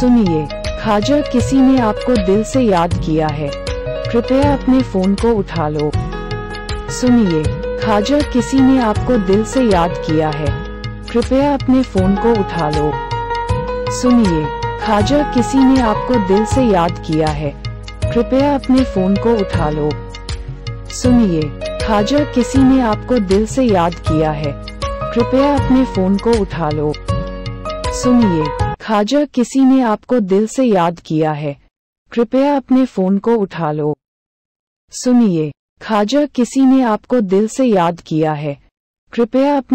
सुनिए, खाजा किसी ने आपको दिल से याद किया है। कृपया अपने फ़ोन को उठा लो। सुनिए, खाजा किसी ने आपको दिल से याद किया है। कृपया अपने फ़ोन को उठा लो। सुनिए, खाजा किसी ने आपको दिल से याद किया है। कृपया अपने फ़ोन को उठा लो। सुनिए, खाजा किसी ने आपको दिल से याद किया है। कृपया अपने फ़ोन को उठा लो। सुनिए खाजा किसी ने आपको दिल से याद किया है। कृपया अपने फ़ोन को उठा लो। सुनिए, खाजा किसी ने आपको दिल से याद किया है। कृपया अपने